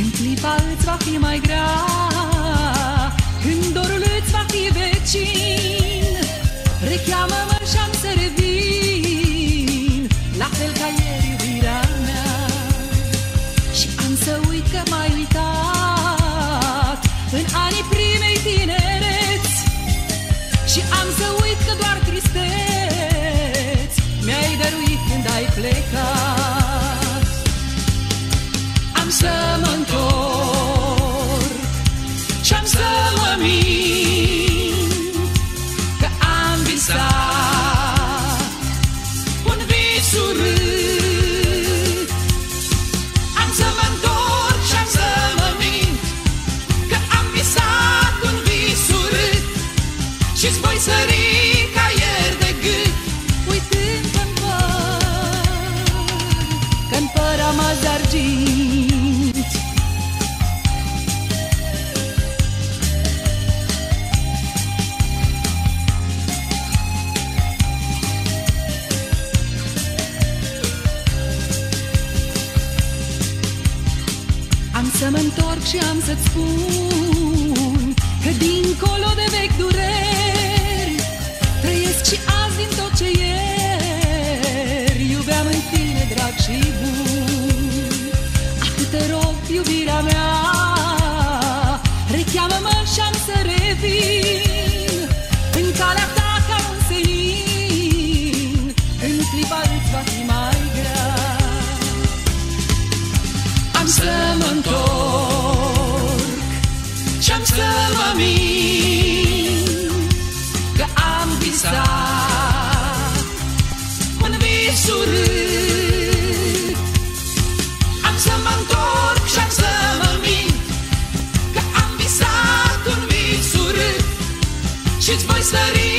Când clipa îți va fi mai grea Când dorul îți va fi vecin Recheamă-mă și-am să revin La fel ca ieri iubirea mea. Și am să uit că m-ai Și-ți voi sări ca ieri de gât Uitând că-n păr Că-n păr am azi argint. Am să mă întorc și am să-ți spun În clipa îți va fi mai grea. Am să mă întorc și am să mă mint Că am visat un vis urât. Am să mă întorc și am să mă mint Că am visat un vis urât. Și-ți voi sări